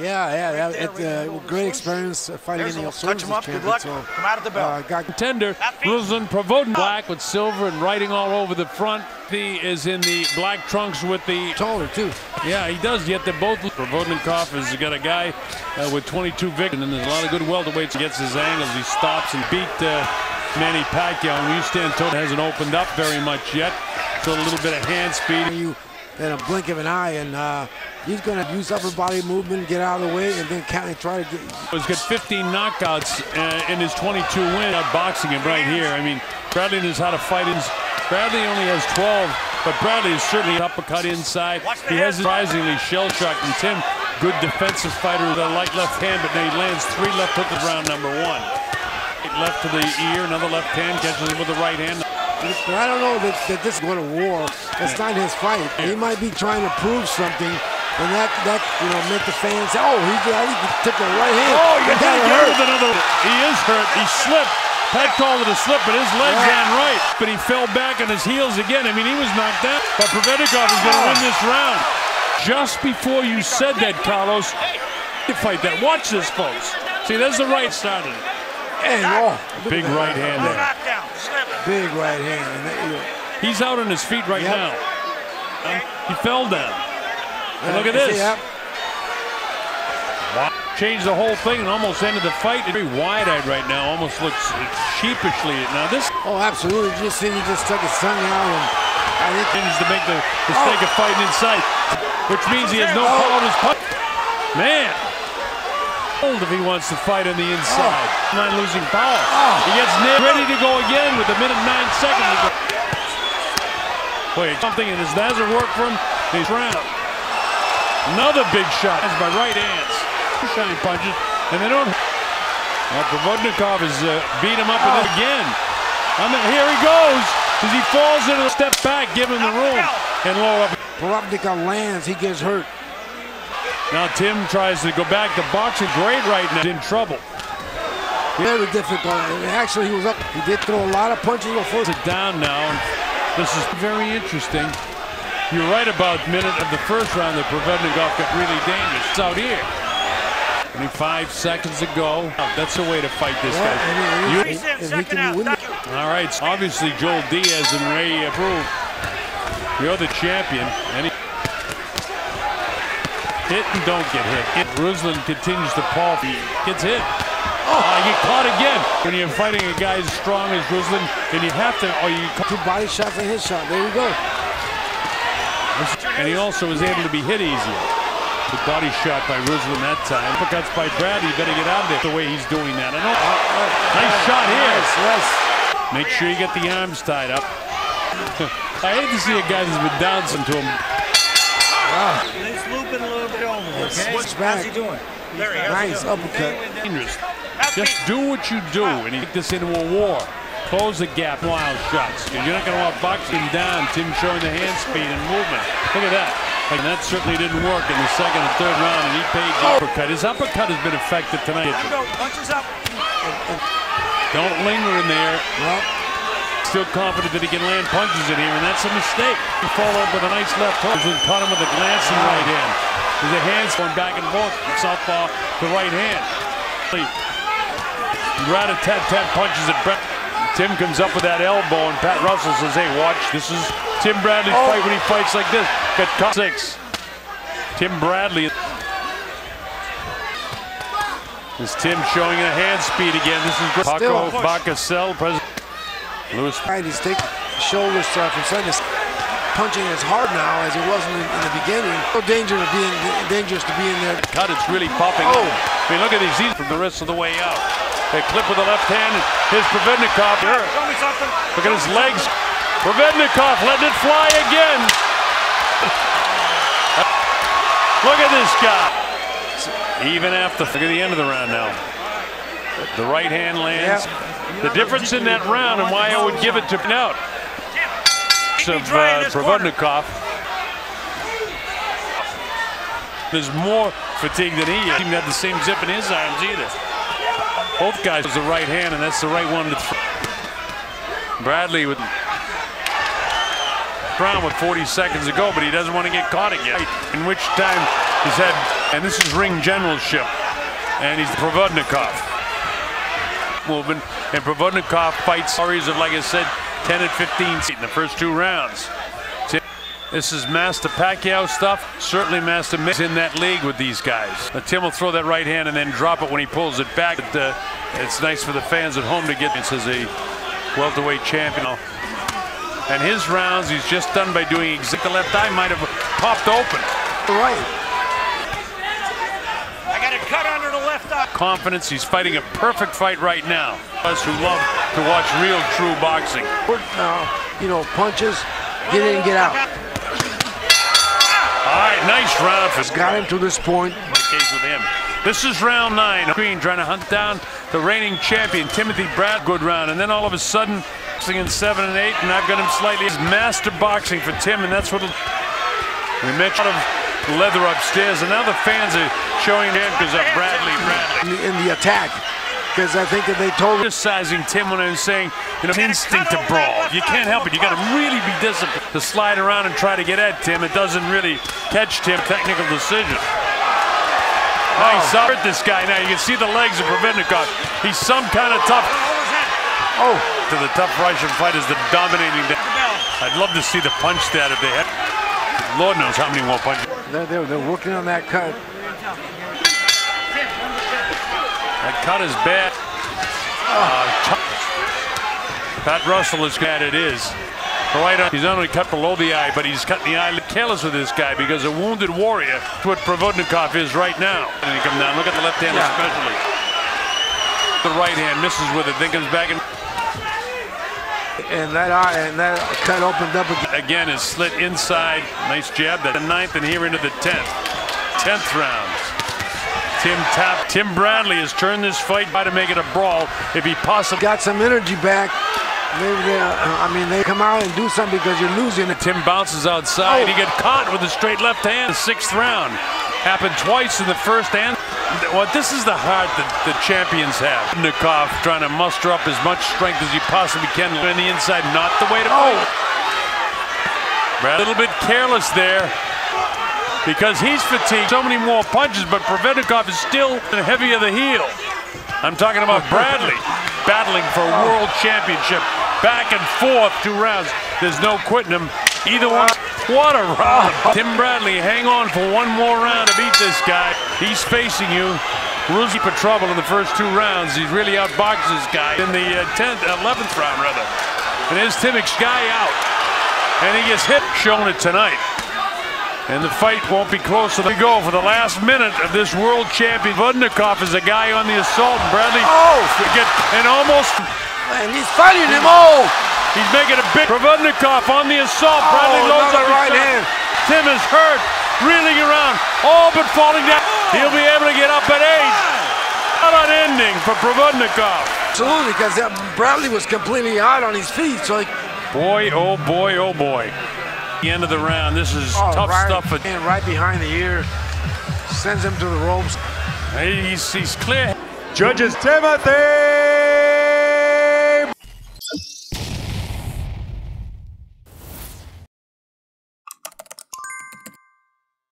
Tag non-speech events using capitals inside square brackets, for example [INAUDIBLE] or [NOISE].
Yeah, yeah, yeah. It, uh, great experience uh, fighting There's in the a- All touch him up. Good luck. So, Come out of the bell. uh, got Tender, Ruslan Provodin black with silver and writing all over the front. He is in the black trunks with the taller too. Yeah, he does. Yet they're both. Provodnikov has got a guy uh, with 22 victories, and there's a lot of good welterweights. He gets his angles. He stops and beat uh, Manny Pacquiao. And Houston Total hasn't opened up very much yet. So a little bit of hand speed. You in a blink of an eye, and uh, he's going to use upper body movement, get out of the way, and then kind of try to get. He's got 15 knockouts uh, in his 22 win out boxing him right here. I mean, Bradley knows how to fight. His, Bradley only has 12, but Bradley is certainly an uppercut inside. He has surprisingly shell shocked. And Tim, good defensive fighter with a light left hand, but now he lands three left hooks in round number one. Left to the ear, another left hand, catches him with the right hand. But I don't know that, that this is going to war. That's not his fight. He might be trying to prove something, and that that you know make the fans "Oh, he, I think oh, he took the right hand." Oh, you That got kinda hurt. another. He is hurt. He slipped. Pat called it a slip, but his legs Yeah. ran right. But he fell back on his heels again. I mean, he was knocked out. But Provodnikov is going to oh. win this round. Just before you said that, Carlos, you fight that. Watch this, folks. See, there's the right started. And oh, Big right hand there. Big right hand. And that, He's out on his feet right Yep. now. He fell down. And look at this. that? Changed the whole thing and almost ended the fight. Very wide-eyed right now. Almost looks sheepishly. Now this Oh, absolutely. You just see he just stuck his tongue out, and I think continues to make the mistake oh. of fighting inside, which means he has no Oh. power in his punch. Man, if he wants to fight on the inside. Not losing power. Oh. He gets near, ready to go again with a minute nine seconds. to go. Wait, something and his doesn't work for him. He's round. Another big shot. That's by right hands. Shine punches, and they don't. Well, Provodnikov has uh, beat him up and then again. I mean, here he goes. As he falls into a step back, giving the room and lower up. Provodnikov lands, he gets hurt. Now Tim tries to go back to boxing. Great right now. In trouble. Very difficult. Actually, he was up. He did throw a lot of punches before. It down now. This is very interesting. You're right about minute of the first round that Provodnikov got really dangerous. It's out here. 25 seconds to go. That's the way to fight this Yeah, guy. he- You- he- he can win it. All right, so obviously Joel Diaz and Ray approved. You're the champion. Hit and don't get hit. Ruslan continues to paw. He gets hit. Oh, I get caught again. When you're fighting a guy as strong as Ruslan, then you have to, or you, Two body shots and his shot. There you go. and he also is able to be hit easier. The body shot by Ruslan that time. But Uppercuts by Bradley. You better get out of there the way he's doing that. I know. Uh, uh, nice uh, shot here. Yes, yes. Make sure you get the arms tied up. [LAUGHS] I hate to see a guy that's been down some to him. He's looping a little bit over. Okay. Switch back. How's he doing? There he is. Nice uppercut. dangerous. Just do what you do and you make this into a war. Close the gap, wild shots. Because you're not going to want boxing down. Tim showing the hand speed and movement. Look at that. And that certainly didn't work in the second and third round, and he paid the uppercut. His uppercut has been effective tonight. Punches up. Don't linger in there. Well, Still confident that he can land punches in here, and that's a mistake. He followed up with a nice left hook and caught him with a glancing right hand. There's a hands going back and forth from southpaw to right hand. Rat-a-tat-tat punches at Brett. Tim comes up with that elbow, and Pat Russell says, hey, watch, this is Tim Bradley's fight when he fights like this. Got caught six. Tim Bradley. This Tim showing a hand speed again. This is. Paco. Bacasel, President Louis right, he's taking shoulders uh, from side to. Punching as hard now as it was in the, in the beginning. So dangerous to be in, dangerous to be in there. cut. It's really popping. Oh. up. I mean, look at these. He's from the rest of the way out. They clip with the left hand. Here's Provodnikov. Show me something. Look at his legs. Provodnikov letting it fly again. [LAUGHS] look at this guy. Even after, look at the end of the round now. The right hand lands. The difference in that round and why I would give it to out of uh, Provodnikov. There's more fatigue than he is. He didn't have the same zip in his arms either. Both guys with the right hand, and that's the right one to throw. Bradley with Brown with 40 seconds to go, but he doesn't want to get caught again. In which time He's had, and this is ring generalship, and he's Provodnikov. Moving, and Provodnikov fights series of, like I said, 10 and 15 in the first two rounds. This is Master Pacquiao stuff. Certainly Master Miz in that league with these guys. Tim will throw that right hand and then drop it when he pulls it back. But, uh, it's nice for the fans at home to get this as a welterweight champion. And his rounds, he's just done by doing exactly the left eye might have popped open. Right. I got a cut under the left eye. Confidence, he's fighting a perfect fight right now. Us who love to watch real, true boxing. Uh, you know, punches, get in, get out. All right, nice round for Got him to this point. case with him. This is round nine. Green trying to hunt down the reigning champion, Timothy Brad. Good round. And then all of a sudden, boxing in seven and eight, and I've got him slightly. It's master boxing for Tim, and that's what we mentioned of leather upstairs. And now the fans are showing him because of Bradley, Bradley. in the, in the attack. Because I think that they told him criticizing Tim when I was saying, you know, instinct to brawl. You can't help it. You got to really be disciplined to slide around and try to get at Tim. It doesn't really catch Tim. Technical decision. Nice oh. hurt this guy now. You can see the legs of Provodnikov. He's some kind of tough. Oh, To the tough Russian fighters, the dominating. I'd love to see the punch that if they had. Lord knows how many more punches. they're, they're, they're working on that cut. That cut is bad. Uh, Pat Russell is bad. It is. Right on. He's not only cut below the eye, but he's cut the eye. Careless with this guy because a wounded warrior. That's what Provodnikov is right now. And he come down. Look at the left hand Yeah. especially. The right hand misses with it. Then comes back and And that eye and that cut opened up again. again is slit inside. Nice jab. That the ninth and here into the tenth. Tenth round. Tim Tap. Tim Bradley has turned this fight by to make it a brawl. If he possibly Got some energy back. Maybe they, uh, I mean, they come out and do something because you're losing it. Tim bounces outside. Oh. He got caught with a straight left hand. The sixth round happened twice in the first and. Well, this is the heart that the champions have. Nikov trying to muster up as much strength as he possibly can on the inside. Not the way to Oh, fight. A little bit careless there because he's fatigued. So many more punches, but Provodnikov is still heavy of the heel. I'm talking about Bradley [LAUGHS] battling for a world championship. Back and forth, two rounds. There's no quitting him. Either one. What a round. Tim Bradley, hang on for one more round to beat this guy. He's facing you. Rules for trouble in the first two rounds. He's really outboxed this guy in the uh, 10th, 11th round, rather. And there's Timix guy out. And he gets hit, showing it tonight. And the fight won't be close to the go for the last minute of this world champion. Vodnikov is a guy on the assault, and Bradley Oh! get and almost and he's fighting him. Oh, he's making a big Provodnikov on the assault. Oh, Bradley Oh, loads up right hand. Tim is hurt, reeling around, all but falling down. Oh. He'll be able to get up at eight. What an ending for Provodnikov. absolutely, because Bradley was completely out on his feet. So, like, Boy, oh boy, oh boy. The end of the round. This is oh, tough right, stuff for and right behind the ear, sends him to the ropes. He's, he's clear. Judges Timothy